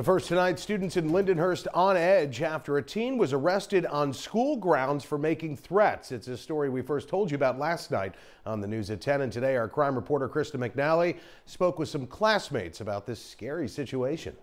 But first tonight, students in Lindenhurst on edge after a teen was arrested on school grounds for making threats. It's a story we first told you about last night on the news at 10. And today, our crime reporter Krista McNally spoke with some classmates about this scary situation.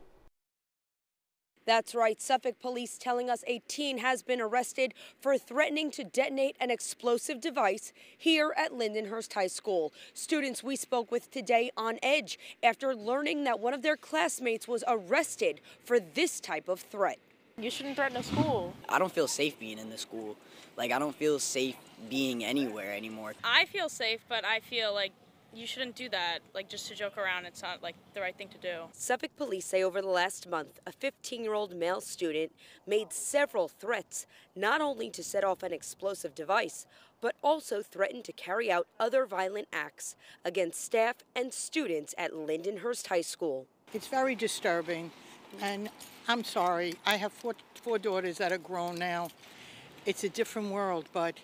That's right. Suffolk police telling us a teen has been arrested for threatening to detonate an explosive device here at Lindenhurst High School. Students we spoke with today on edge after learning that one of their classmates was arrested for this type of threat. You shouldn't threaten a school. I don't feel safe being in the school. Like, I don't feel safe being anywhere anymore. I feel safe, but I feel like you shouldn't do that. Like just to joke around, it's not like the right thing to do. Suffolk police say over the last month, a 15-year-old male student made several threats, not only to set off an explosive device, but also threatened to carry out other violent acts against staff and students at Lindenhurst High School. It's very disturbing, and I'm sorry. I have four, four daughters that are grown now. It's a different world, but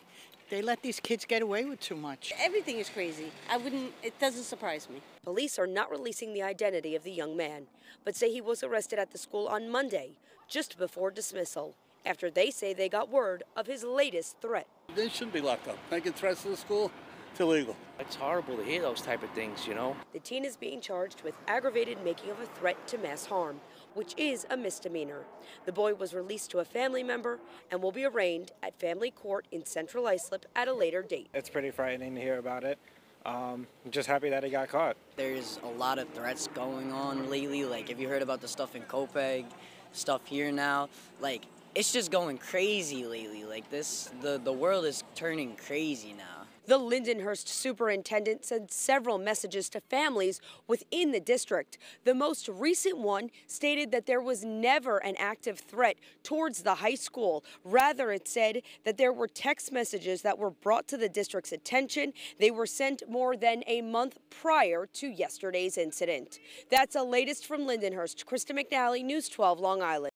they let these kids get away with too much. Everything is crazy. I wouldn't, it doesn't surprise me. Police are not releasing the identity of the young man, but say he was arrested at the school on Monday, just before dismissal, after they say they got word of his latest threat. They shouldn't be locked up. Making threats to the school, it's illegal. It's horrible to hear those type of things, you know. The teen is being charged with aggravated making of a threat to mass harm, which is a misdemeanor. The boy was released to a family member and will be arraigned at family court in Central Islip at a later date. It's pretty frightening to hear about it. Um, I'm just happy that he got caught. There's a lot of threats going on lately. Like, have you heard about the stuff in Copiague, stuff here now? Like, it's just going crazy lately. Like this, the, the world is turning crazy now. The Lindenhurst superintendent sent several messages to families within the district. The most recent one stated that there was never an active threat towards the high school. Rather, it said that there were text messages that were brought to the district's attention. They were sent more than a month prior to yesterday's incident. That's the latest from Lindenhurst. Krista McNally, News 12, Long Island.